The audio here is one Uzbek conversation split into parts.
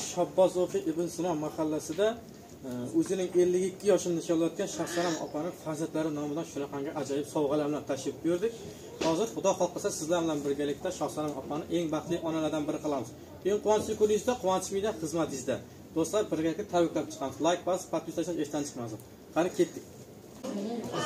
Shabbos shobboz ibn sino mahallasida e, o'zining ellik ikki yoshini nishonlayotgan Shahsaram opani farzandlari nomidan shunaqangi ajoyib sovg'alar bilan tashrif buyurdik. Hozir xudo xohlasa sizlar bilan birgalikda Shahsaram opani eng baxtli onalardan biri qilamiz. Eng quvonchli kuningizda quvonch xizmatingizda do'stlar birgalikda tabriklab chiqamiz. Layk bosib подписаться esdan chiqmasin. Qani ketdik.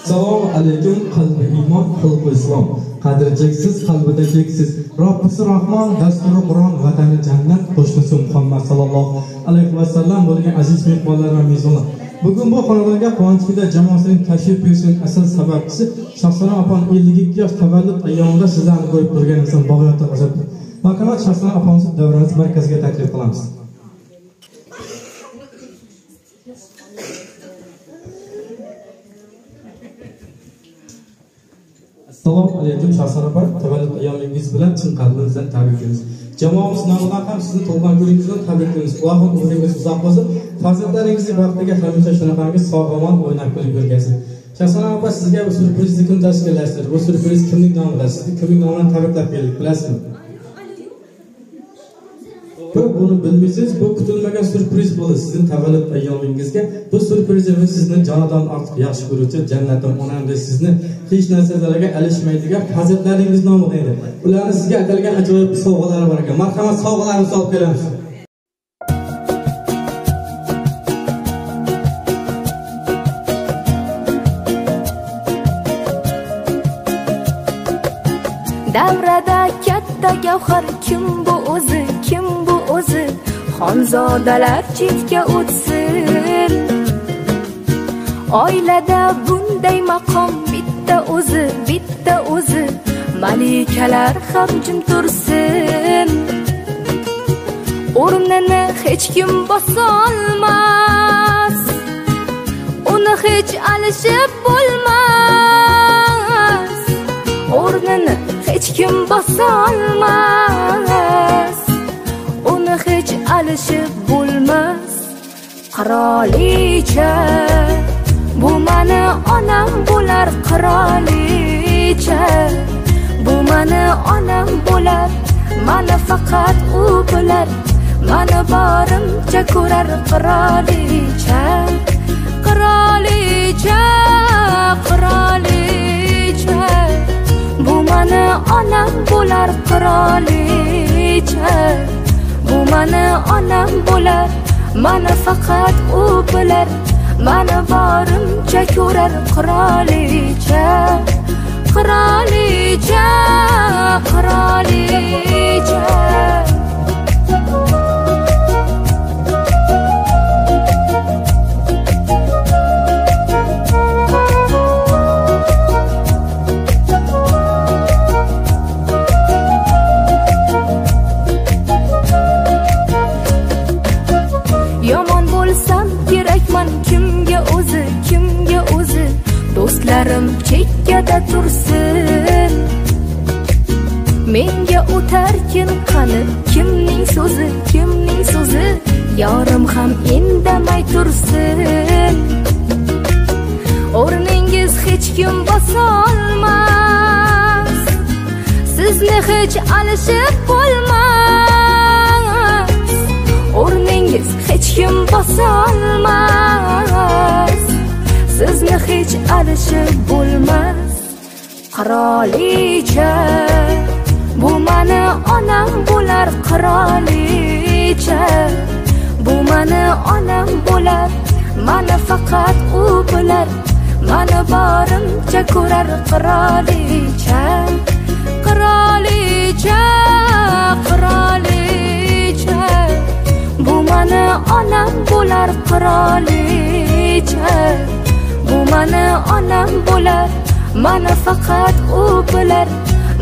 Assalomu alaykum qalbi iymon xulqi islom. Qadri cheksiz qalbida cheksiz robbisi rahmon dasturi qur'on vatani jannat qo'shnisi muhammad sallallohu alayhi vasallam bo'lgan aziz mehmonlar va mezonlar. Bugun bu xonadonga quvonchida jamoasining tashrif buyurishining asl sababchisi shahsona opam ellik ikki yosh tavallud ayyomida sizlarni ko'rib turganimizdan bog'iyatda xursandman marhamat shahsona opamizni davramiz markaziga taklif qilamiz. Assalomu alaykum shahsar opa tavallud ayyomingiz bilan chin qalbimizdan tabriklaymiz jamoamiz nomidan ham sizni tug'ilgan kuningiz bilan tabriklaymiz allohim umringiz uzoq bo'lsin farzandlaringizni vaqtiga hamisha shunaqangi sog' omon o'ynab kulib yurgansiz shahsana opa sizga bu syurprizni kim tashkillashtirdi. Bu surpriz kimning nomida sizni kimning nomidan tabriklab keldik bilasizmi? Bu buni bilmaysiz bu kutilmagan syurpriz bo'ldi sizning tavallud ayyomingizga. Bu syurprizimiz sizni jonidan ortiq yaxshi ko'ruvchi jannatim onam deb sizni hech narsalarga alishmaydigan farzandlaringiz nomida edi ularni sizga atalgan ajoyib sovg'alari bor ekan. Marhamat sovg'alarimizni olib kelamiz davrada katta gavhar kim bu o'zi? O'zi xonzodalar chetga o'tsin. Oilada bunday maqom bitta o'zi bitta o'zi malikalar ham jim tursin. O'rnini hech kim bosolmas uni hech alishib bo'lmas. O'rnini hech kim bosolmas qirolicha. Bu mani onam bo'lar qirolicha. Bu mani onam bo'lar mani faqat u bilar mani borimcha ko'rar qirolicha. Qirolicha qirolicha. Bu mani onam bo'lar qirolicha. Bu mani onam bo'lar mana faqat u bilar mani borimcha ko'rar qirolicha qirolicha qirolicha. Bosolmas sizni hech adashib bo'lmas qirolicha. Bu mani onam bo'lar qirolicha. Bu mani onam bo'lar mani faqat u bilar. Mani borimcha ko'rar qirolicha qirolicha. Onam bo'lar qirolicha bu mani onam bo'lar mani faqat u bilar.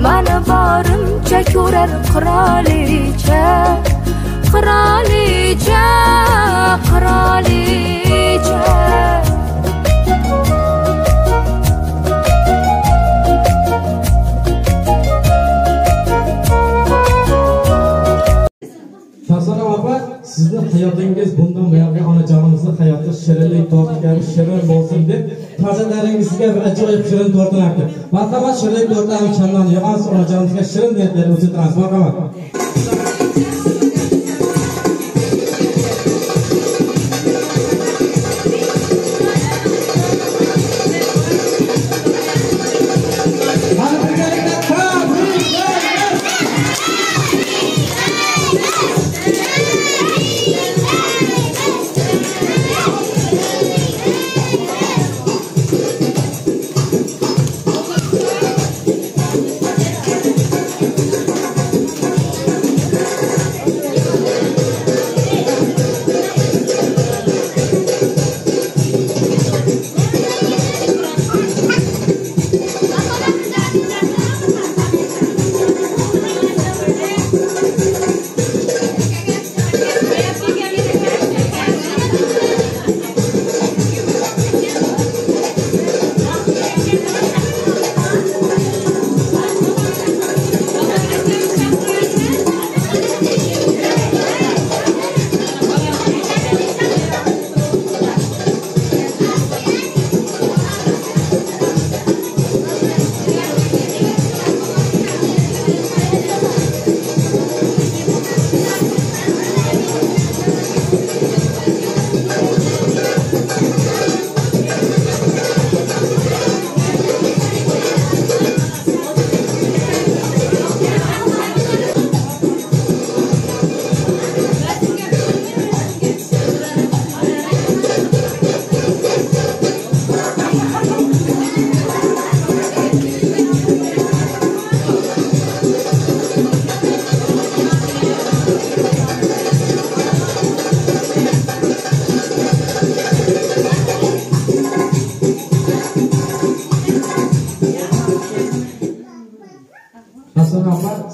Mani borimcha ko'rar qirolicha qirolicha qirolicha sizni hayotingiz bundan buyog'i onajonimizni hayoti shirinlik tortgan shirin bo'lsin deb farzandlaringizga bir ajoyib shirin tortinapti marhamat shirinlik tortani chandan yog'ansiz onajonimizga shirin deb o'tiramiz marhamat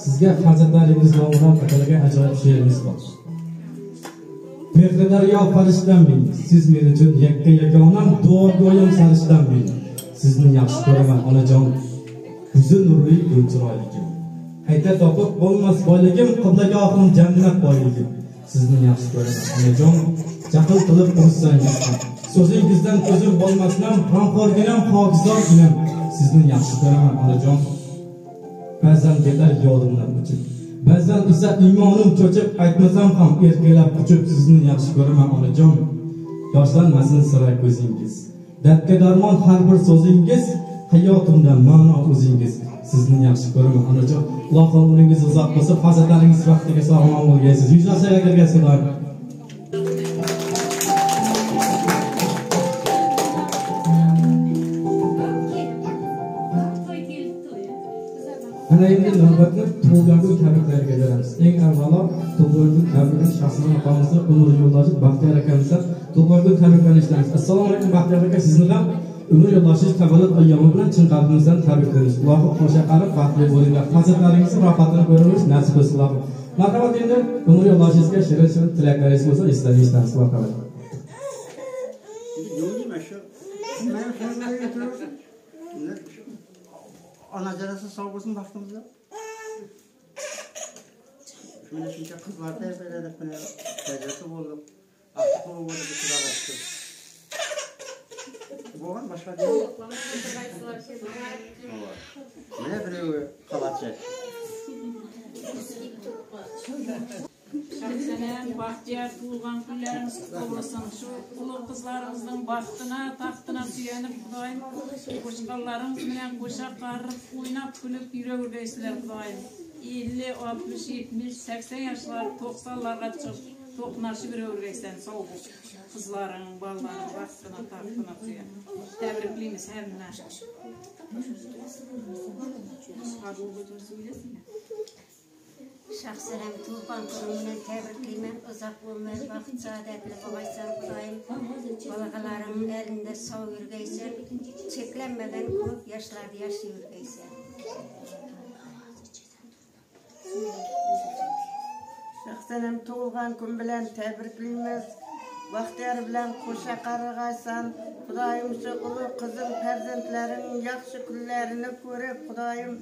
sizga farzandlaringiz nomidan atalgan ajoyib she'rimiz bor. Mehridaryo farishtam men, siz men uchun yakka yagonam, duogo'yim sarishtam men. Sizni yaxshi ko'raman onajon. Yuzi nurli gul chiroyligim. Qayta topib bo'lmas boyligim, qiblagohim jannat boyligim. Sizni yaxshi ko'raman onajon. Jahl qilib ursangiz ham, so'zingizdan ko'zim bo'lmasdan, g'amxo'rginam, pokizorginam. Sizni yaxshi ko'raman onajon. Ba'zan ketar yodimdan uchib ba'zan esa iymonim cho'chib aytmasam ham erkalab quchib sizni yaxshi ko'raman onajon. Yoshlanmasin sira ko'zingiz. Dardga darmon har bir so'zingiz hayotimda ma'no o'zingiz. Sizni yaxshi ko'raman onajon. Alloh umringiz uzoq bo'lsin farzandlaringiz baxtiga sog' bo'lgaysiz. Yuz yoshlarga kirgansizlar ana endi navbatni tug'ilgan tabriklarga beramiz eng avvalo tug'ilgan kun tabrikini shaxsiy umr yo'ldoshi baxtiyor akamizdan tug'ilgan kun tabriklarini eshitamiz assalomu alaykum baxtiyor aka sizni ham umr yo'ldoshingiz tavallud ayyomi bilan chin qalbimizdan tabriklaymiz ilohim qo'sha qarib baxtli bo'linglar. Farzandlaringizni rohatini ko'ramiz nasib qilsin ilohim marhamat endi umr yo'ldoshingizga shirin shirin tilaklaringiz bo'lsa eslarni eshitamiz marhamat Yo'lima shu. Men shunday aytaverdim. Ona jarasi sog' bo'lsin baxtimizda. Shunday shuncha qizlarni beradi buni. Tajasi bo'ldi. Aqli bo'ldi xudoga Bo'lgan boshqa Mana birovi qavatchi. Şahsenen bahtiyar bulgan kullarımız kutlu. Şu ulu kızlarımızın bahtına, tahtına süyenip Kudayım. Kuşkallarımız bilen kuşa karıp, oynap, kulüp yüreğirdeysler Kudayım. 50, 60, 70, 80 yaşlar, 90'larga çıkıp toqnaşıb öyrəksən sağ ol. Qızların, balların vaxtına, taxtına suya. Təbrikliyimiz hər nəşə. Hadi olacaq söyləsin. Şəxsən Turban qurumunu təbrikləyəm. Uzaq olmaz vaxt saadətli qolaysan Xudayım. Balaqalarımın əlində sağ yürgəysən. Çeklənmədən qurub yaşlarda yaşlı yürgəysən. Şəxsən tug'ilgan kun bilan təbriklaymiz. Baxtiyar bilan qo'sha qarg'aysan. Xudoyim shu ulug' qizim farzandlarimning yaxshi kunlarini ko'rib, Xudoyim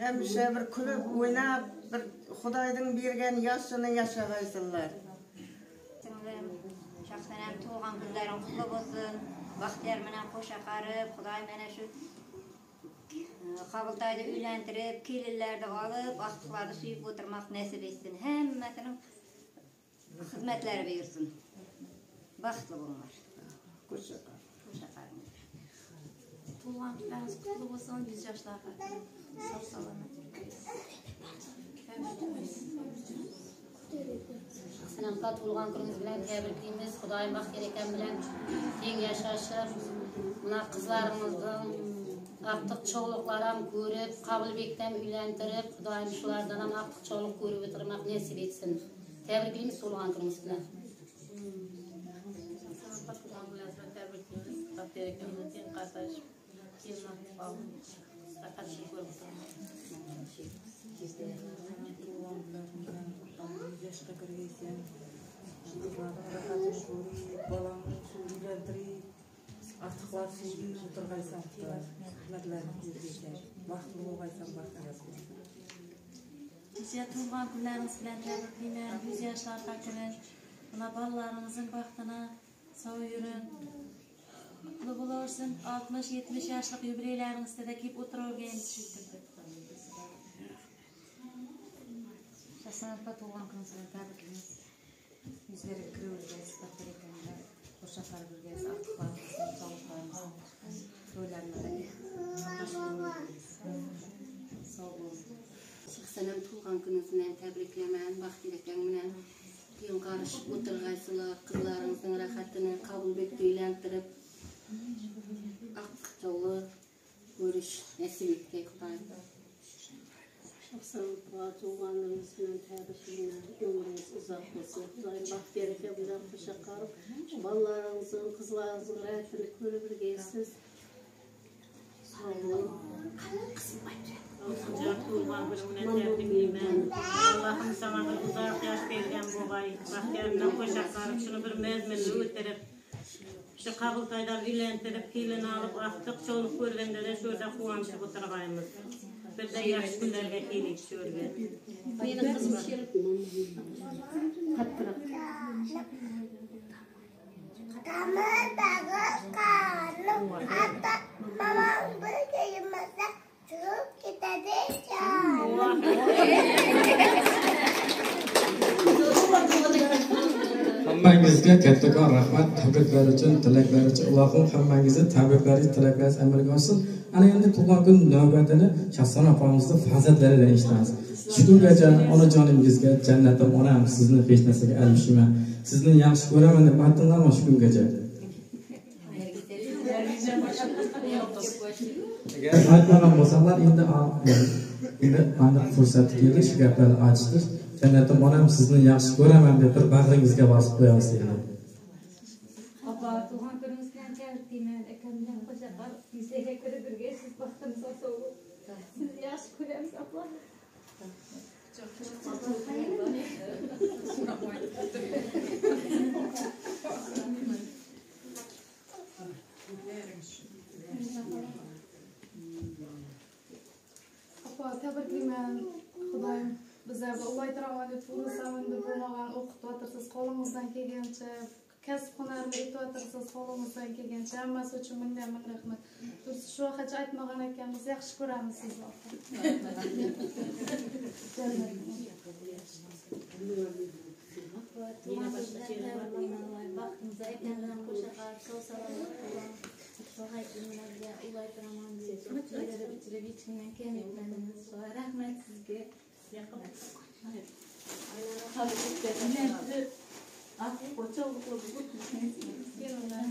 həmişə bir kulüb oynab, bir Xudaydın bergan yaşını yaşaysınlar. Singlim, şəxsən həm doğan günlərin qutlu olsun. Vaxtiyar mənə qoşa qarıb, Xuday mənə şu e, qabıldayda üləndirib, kelinlərdə alıb, vaxtlarda suyub oturmaq nəsib etsin. Həmməsinin xidmətləri buyursun. Baxtlı bunlar. Qoşa qarıb. Qoşa qarıb. Doğan günləriniz qutlu olsun, 100 yaşlara. сәламқа туылған күніңіз білән тәбриклейміз құдайым бақберекем білән тең яшашып мына қызларыңыздың ақтық чоғлықларам көріп қабылбектен үйләндіріп құдайым шулардан ақтық чоғлық көріп отырмақ нәсіп етсін тәбриклейміз туылған күніңіз білән Thank you артықлар сөйлей отырғай салыпты мәділәрін көргейді бақытлы болғайсам бақыт Size tuğban günleriniz bilen tebrik edeyim. Yüz yaşlar takdir Buna ballarınızın baktığına soğuyurun ұлы боларсың 60-70 яшлық юбилейлеріңізді де кеп отыруға түшіктірді жасанатқа туған күніңізбен тәбірлейміз өздері кіруілгез батырекенді қоршафар білгез артықларыңыздың саулықтарыңыздың тойларыңызға сау болыңыз. Шықсанам туған күніңізбен тәбриклеймін бақыт кейін қарышып отырғайсылар қызларыңыздың Akçalı, Görüş, Nesim Tektay. Şahsanlıkla, tuğanlarımızın təbirkinler, ömrünüz uzak olsun. Uzayın bak gereke bundan kışa karıp, ballarınızın, kızlarınızın rəyətini körü bir gelsiz. Sağ olun. Sıcak tuğan birimine təbirkinler. Allah'ım sana uzak yaş vergen babay. Bahtiyarından koşa karıp, şunu bir mezmenle öterip, İşte Kabultay'da bilendirip, kilini alıp ақтық Çoluk görgende de şurada kuvançlık oturgayımız. Bir de yaxşı günlərə gedirik şöyrə. Mənim qızım şirib. hammangizga kattakon rahmat tabriklar uchun tilaklar uchun allohim hammangizni tabriklaringiz tilaklaringiz amalga oshsin. Ana endi tug'ilgan kun navbatini shahsona opamizni bilan eshitamiz. Shukurgacha onajonimizga jannatim onam sizni hech narsaga almashmayman sizni yaxshi ko'raman deb aytdinglarmi shu kungacha agar aytmagan bo'lsanglar endi endi aniq fursat keldi shu gaplarni aytishdir jannatim onam sizni yaxshi ko'raman deb bir bag'ringizga bosib qo'yamiz endi Apa tuğan kunuz bilan tabriklayman. Akam bilan qo'sha qarib, yuzaga birga siz baxtimiz oson bo'lsin. Sizni yaxshi ko'ramiz, apa. Apa tabriklayman. Xudoyim bizlarga ulaytiraman deb urusaman deb bo'lmagan o'qityapsiz qo'limizdan kelgancha kasb hunarni etyapsiz qo'limizdan kelgancha hammasi uchun mingdan ming rahmat biz shu vaqtgacha aytmagan ekanmiz yaxshi ko'ramiz sizni Baxtınıza ekrandan qo'sha sog' salomat bo'ling. Yakın. Hayır. Aynen. Tabii. Artık o çabuk oldu. Bu düşünüyorsunuz. Bir onların.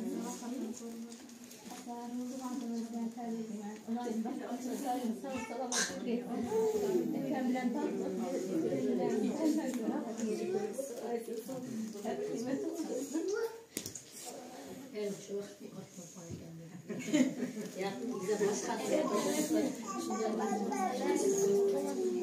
Ya, bize başka bir şey. Şimdi ben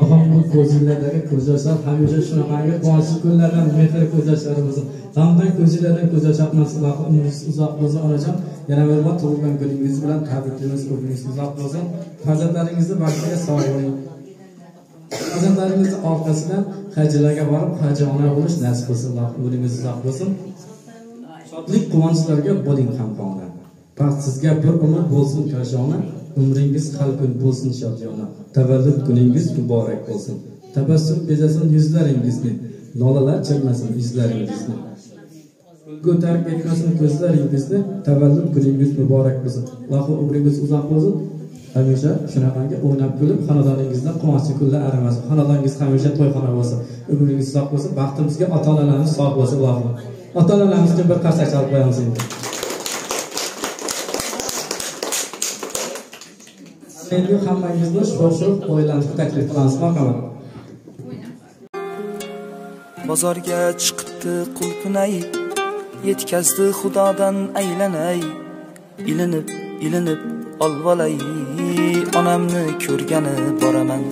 Muhammad ko'zinglardagi ko'z yoshlar hamisha shunaqangi quvonchli kunlardan mehr ko'z yoshlarimizni g'amdan ko'zinglardan ko'z yosh oqmasin alloh umringiz uzoq bo'lsin onajon yana bir bor tug'ilgan kuningiz bilan tabriklaymiz umringiz uzoq bo'lsin. Farzandlaringizni baxtiga sog'lik farzandlaringizni orqasidan hajlarga borib haji ona bo'lish nasib qilsin umringiz uzoq bo'lsin. Shodlik quvonchlarga bo'ling hamkona baxtsizga bir umr bo'lsin kashona umringiz har kun bo'lsin shodiyona tavallud kuningiz muborak bo'lsin. Tabassum bezasin yuzlaringizni lolalar chaqnasin yuzlaringizni ko'tarib ketmasin ko'zlaringizni tavallud kuningiz muborak bo'lsin. Allohi umringiz uzoq bo'lsin. Hamisha shunaqangi o'ynab kulib xonadoningizda quvonchli kunlar arimasin xonadoningiz hamisha to'yxona bo'lsin. Umringiz uzoq bo'lsin. Baxtimizga ota onalarimiz sog' bo'lsin ilohim ota onalarimizga bir qarsak chalib qo'yamiz endi. Endi hammangizni sho'x sho'x o'ylanishga taklif qilamiz marhamat bozorga chiqibdi qulpunay yetkazdi xudodan aylanay. Ilinib ilinib olvolay. Onamni ko'rgani boraman.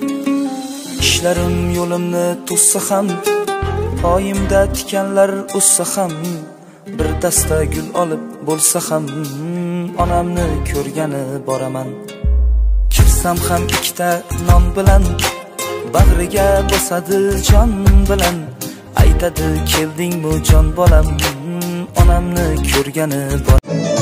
Ishlarim yo'limni to'ssa ham poyimda tikanlar o'ssa ham bir dasta gul olib bo'lsa ham onamni ko'rgani boraman. Kirsam ham ikkita non bilan bag'riga bosadi jon bilan. Aytadi keldingmi jon bolam onamni ko'rgani bor.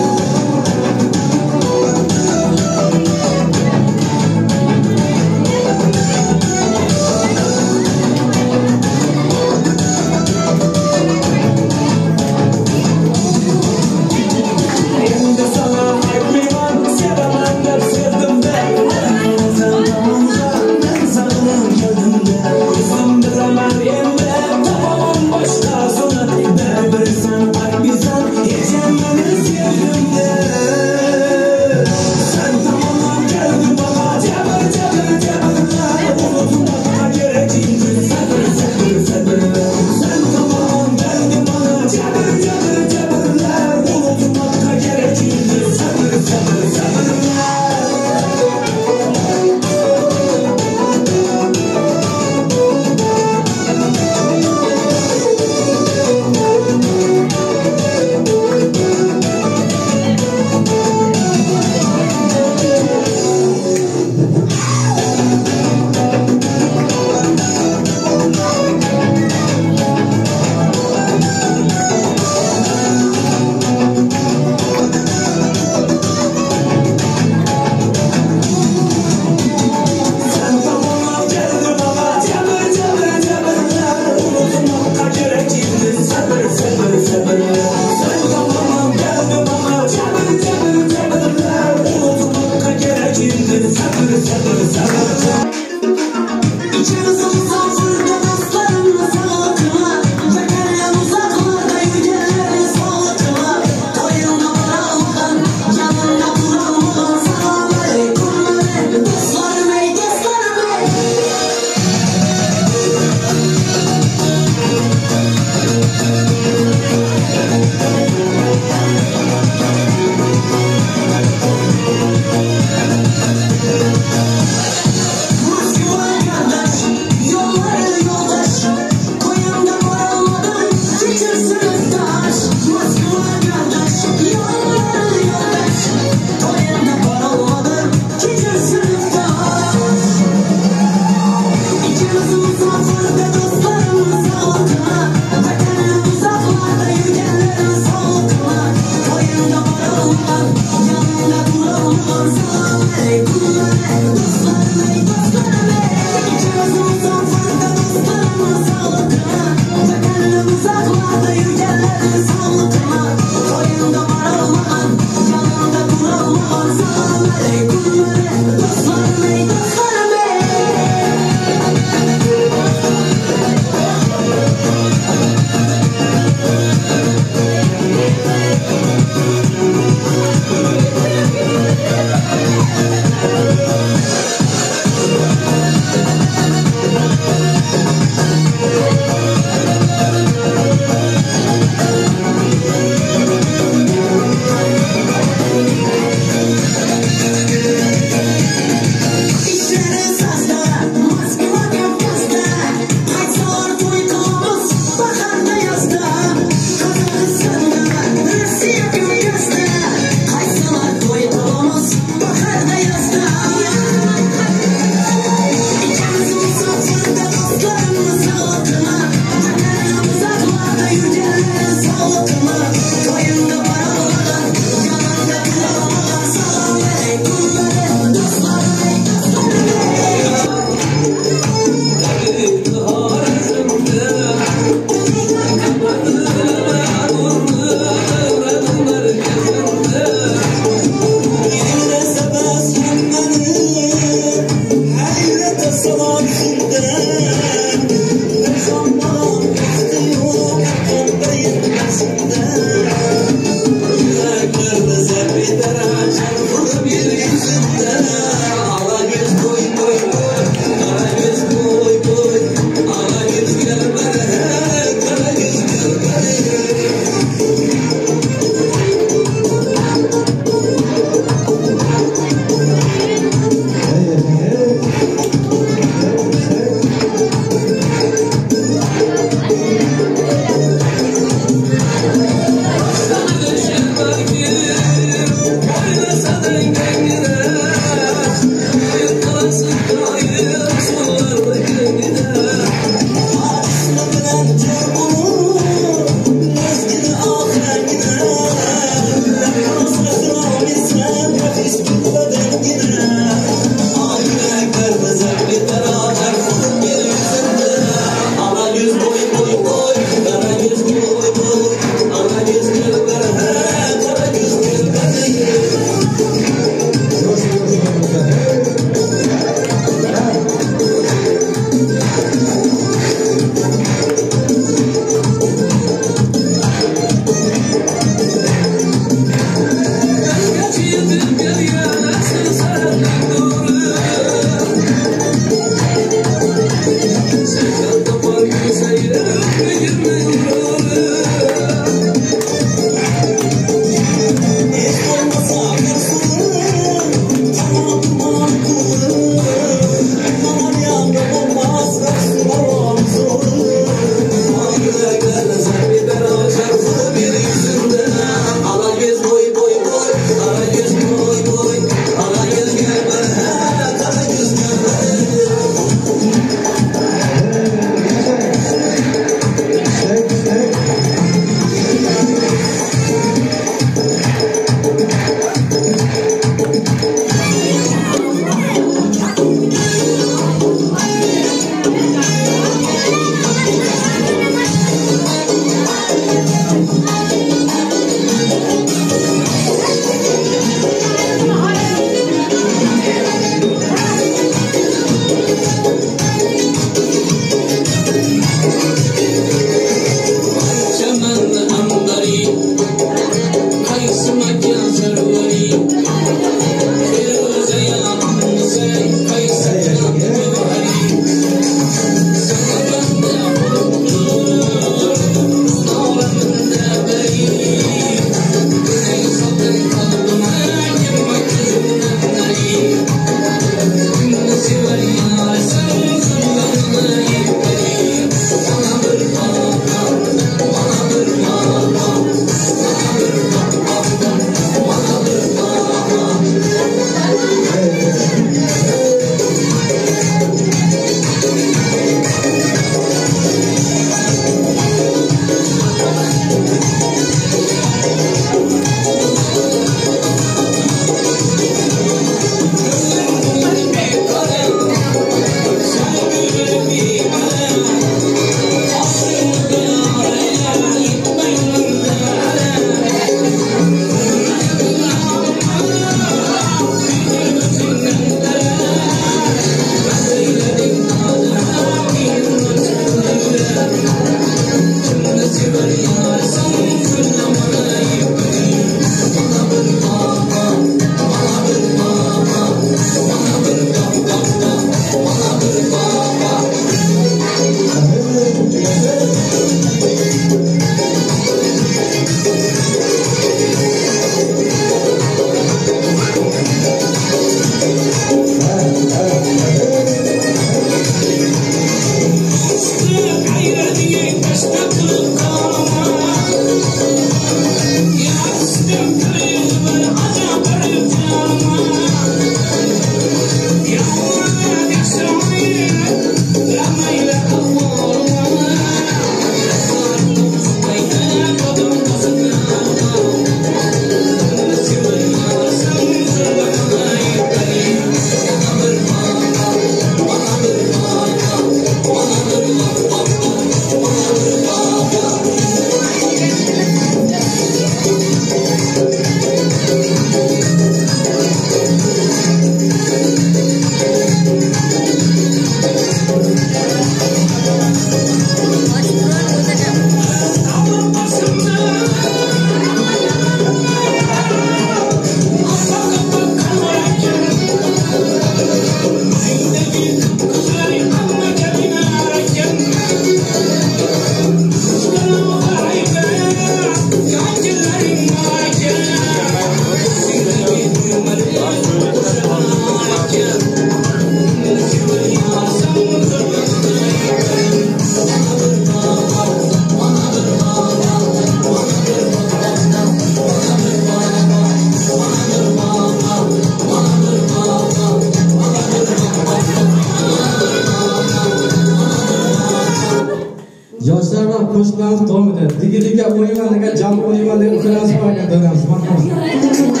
O'yman degan jam o'yman deb ukamiz bor ekan dadamiz marhamat katta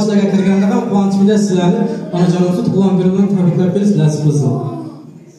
yoshlarga kirganda ham quvonchimda sizlarni